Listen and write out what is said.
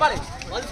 Bali Bali